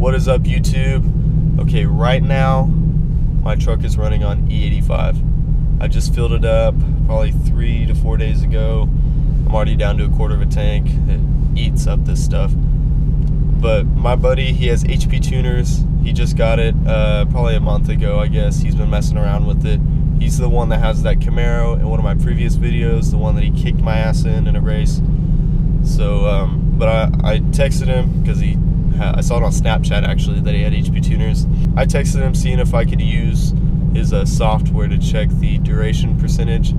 What is up, YouTube? Okay, right now, my truck is running on E85. I just filled it up probably three to four days ago. I'm already down to a quarter of a tank. It eats up this stuff. But my buddy, he has HP tuners. He just got it uh, probably a month ago, I guess. He's been messing around with it. He's the one that has that Camaro in one of my previous videos, the one that he kicked my ass in in a race. So, um, but I, I texted him because he, I saw it on Snapchat actually that he had HP tuners. I texted him seeing if I could use his uh, software to check the duration percentage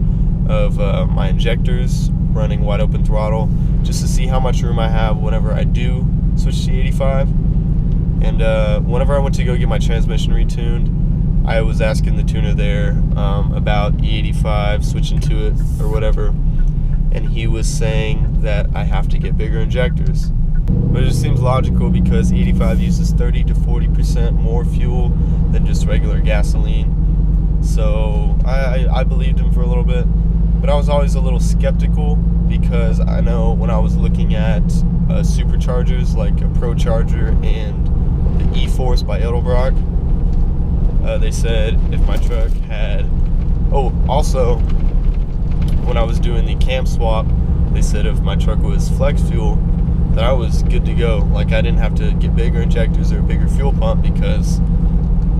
of uh, my injectors running wide open throttle, just to see how much room I have whenever I do switch to 85. And uh, whenever I went to go get my transmission retuned, I was asking the tuner there um, about E85, switching to it or whatever, and he was saying that I have to get bigger injectors. But it just seems logical because 85 uses 30 to 40% more fuel than just regular gasoline. So I, I, I believed him for a little bit, but I was always a little skeptical because I know when I was looking at uh, superchargers like a ProCharger and the E-Force by Edelbrock, uh, they said if my truck had. Oh, also, when I was doing the cam swap, they said if my truck was flex fuel, that I was good to go. Like I didn't have to get bigger injectors or a bigger fuel pump because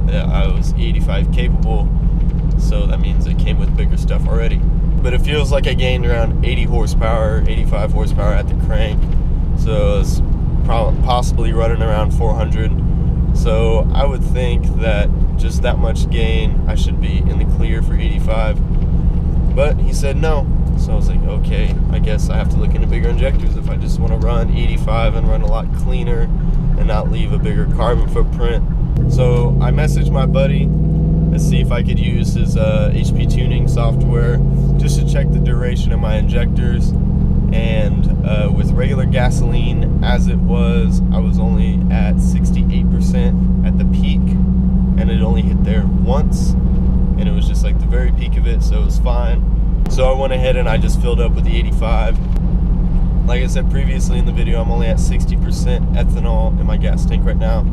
yeah, I was 85 capable. So that means it came with bigger stuff already. But it feels like I gained around 80 horsepower, 85 horsepower at the crank. So it's possibly running around 400. So I would think that just that much gain, I should be in the clear for 85. But he said no. So I was like, okay, I guess I have to look into bigger injectors if I just want to run 85 and run a lot cleaner and not leave a bigger carbon footprint. So I messaged my buddy to see if I could use his uh, HP tuning software just to check the duration of my injectors. And uh, with regular gasoline, as it was, I was only at 68% at the peak, and it only hit there once, and it was just like the very peak of it, so it was fine. So I went ahead and I just filled up with the 85. Like I said previously in the video, I'm only at 60% ethanol in my gas tank right now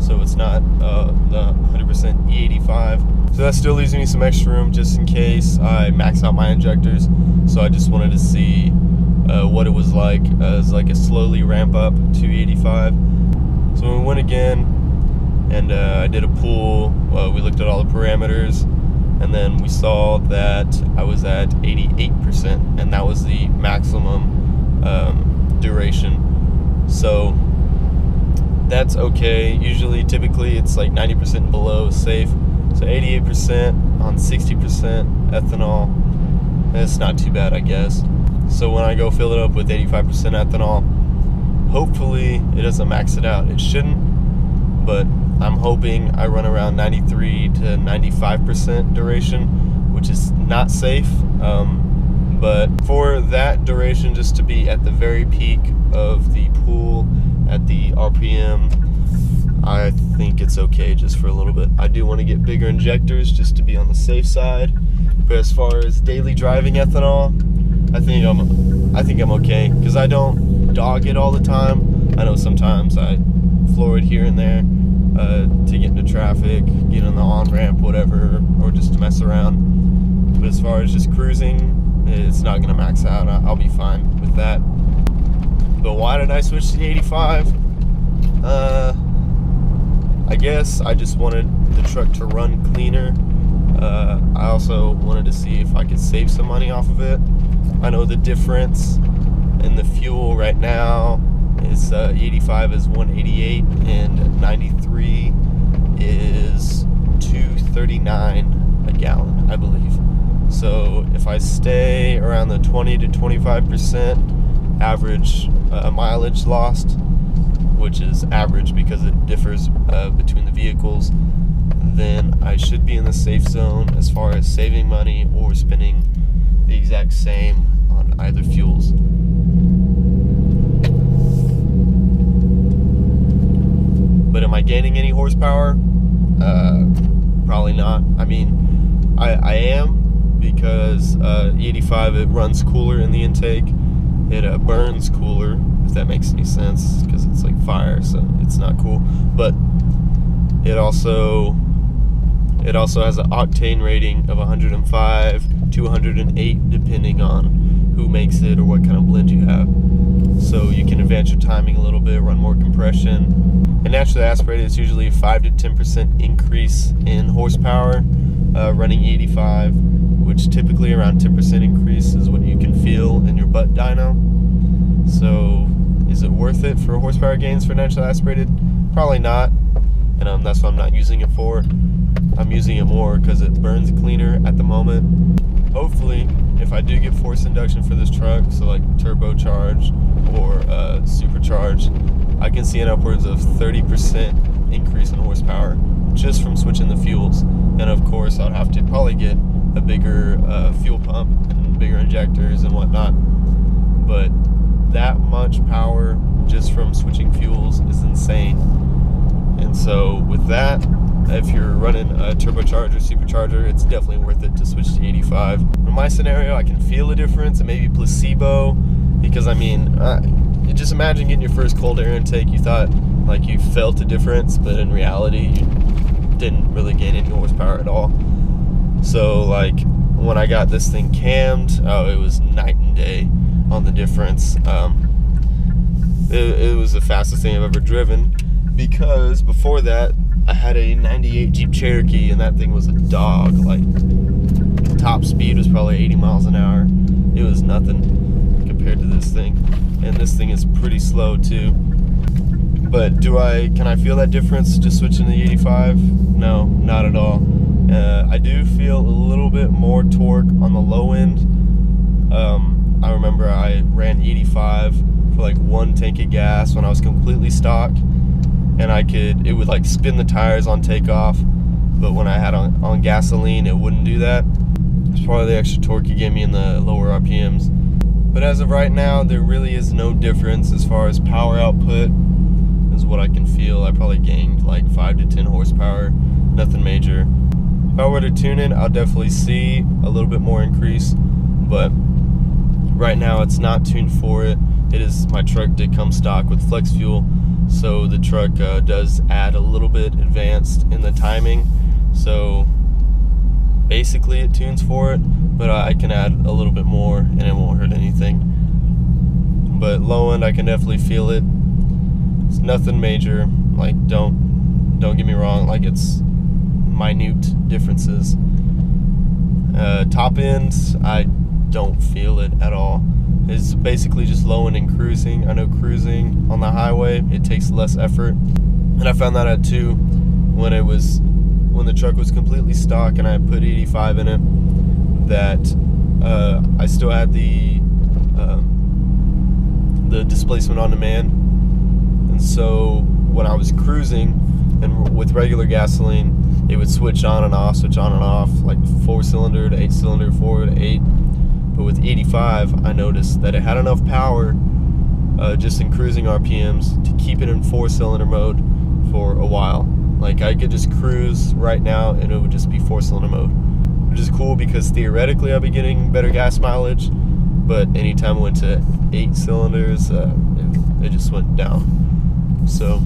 so it's not uh, the 100% E85. So that still leaves me some extra room just in case I max out my injectors. So I just wanted to see uh, what it was like as like a slowly ramp up to 85. So we went again and uh, I did a pull. Uh, we looked at all the parameters saw that I was at 88% and that was the maximum um, duration. So that's okay. Usually, typically, it's like 90% below safe. So 88% on 60% ethanol. That's not too bad, I guess. So when I go fill it up with 85% ethanol, hopefully it doesn't max it out. It shouldn't, but I'm hoping I run around 93 to 95% duration, which is not safe. Um, but for that duration, just to be at the very peak of the pool at the RPM, I think it's okay just for a little bit. I do want to get bigger injectors just to be on the safe side. But as far as daily driving ethanol, I think I'm I think I'm okay because I don't dog it all the time. I know sometimes I floor it here and there uh, to get into traffic, get on the on ramp, whatever, or just to mess around. But as far as just cruising, it's not gonna max out. I'll be fine with that. But why did I switch to the 85? Uh, I guess I just wanted the truck to run cleaner. Uh, I also wanted to see if I could save some money off of it. I know the difference in the fuel right now is uh, 85 is 188 and 93 is 239 a gallon, I believe. So if I stay around the 20 to 25 percent average uh, mileage lost, which is average because it differs uh, between the vehicles, then I should be in the safe zone as far as saving money or spending the exact same on either fuels. But am I gaining any horsepower? Uh, probably not. I mean, I, I am because uh, 85 it runs cooler in the intake it uh, burns cooler, if that makes any sense, because it's like fire, so it's not cool. But it also it also has an octane rating of 105 to 108, depending on who makes it or what kind of blend you have. So you can advance your timing a little bit, run more compression. And naturally aspirated is usually a 5 to 10% increase in horsepower, uh, running 85, which typically around 10% increase is what you can feel in your butt dyno. So is it worth it for horsepower gains for naturally aspirated? Probably not. And um, that's what I'm not using it for. I'm using it more because it burns cleaner at the moment. Hopefully, if I do get forced induction for this truck, so like turbocharged or uh, supercharged, I can see an upwards of 30% increase in horsepower just from switching the fuels. And of course, I'd have to probably get a bigger uh, fuel pump and bigger injectors and whatnot. But that much power just from switching fuels is insane. And so, with that, if you're running a turbocharger, supercharger, it's definitely worth it to switch to 85. In my scenario, I can feel a difference, and maybe placebo, because I mean, just imagine getting your first cold air intake. You thought like you felt a difference, but in reality, you didn't really gain any horsepower at all. So, like, when I got this thing cammed, oh, it was night and day on the difference. Um, it, it was the fastest thing I've ever driven because before that, I had a 98 Jeep Cherokee and that thing was a dog. Like, top speed was probably 80 miles an hour. It was nothing compared to this thing. And this thing is pretty slow too. But do I, can I feel that difference just switching to the 85? No, not at all. Uh, I do feel a little bit more torque on the low end. Um, I remember I ran 85 for like one tank of gas when I was completely stock and I could it would like spin the tires on takeoff but when I had on, on gasoline it wouldn't do that. It's probably the extra torque you gave me in the lower RPMs but as of right now there really is no difference as far as power output is what I can feel. I probably gained like 5 to 10 horsepower nothing major. If I were to tune it I'll definitely see a little bit more increase but right now it's not tuned for it. It is my truck did come stock with flex fuel so the truck uh, does add a little bit advanced in the timing. So basically it tunes for it but I can add a little bit more and it won't hurt anything. But low end I can definitely feel it. It's nothing major like don't don't get me wrong like it's minute differences. Uh, top ends I don't feel it at all is basically just low end and cruising. I know cruising on the highway it takes less effort, and I found that out too when it was when the truck was completely stock and I put 85 in it. That uh, I still had the uh, the displacement on demand, and so when I was cruising and with regular gasoline, it would switch on and off, switch on and off, like four cylinder to eight cylinder, four to eight but with 85, I noticed that it had enough power uh, just in cruising RPMs to keep it in four cylinder mode for a while. Like I could just cruise right now and it would just be four cylinder mode, which is cool because theoretically I'll be getting better gas mileage. But anytime I went to eight cylinders, uh, it, it just went down. So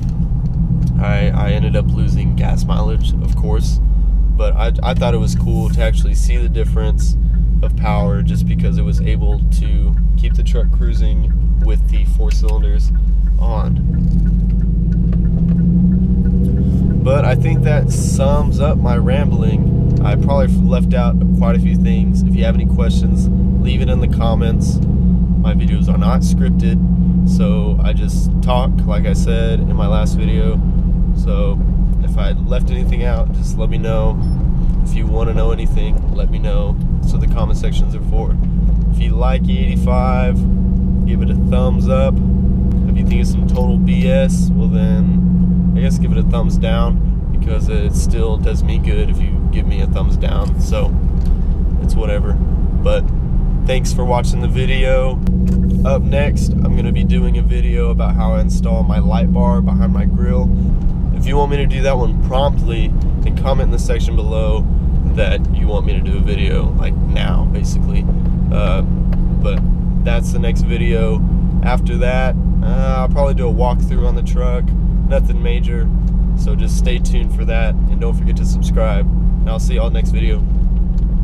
I, I ended up losing gas mileage, of course. But I, I thought it was cool to actually see the difference of power just because it was able to keep the truck cruising with the four cylinders on. But I think that sums up my rambling. I probably left out quite a few things. If you have any questions, leave it in the comments. My videos are not scripted, so I just talk, like I said in my last video. So if I left anything out, just let me know. If you want to know anything, let me know. So the comment sections are for. If you like E85, give it a thumbs up. If you think it's some total BS, well then I guess give it a thumbs down because it still does me good if you give me a thumbs down. So it's whatever. But thanks for watching the video. Up next, I'm going to be doing a video about how I install my light bar behind my grill. If you want me to do that one promptly, then comment in the section below that you want me to do a video like now basically uh, but that's the next video after that Uh, I'll probably do a walkthrough on the truck. Nothing major. So just stay tuned for that and don't forget to subscribe. And I'll see y'all next video.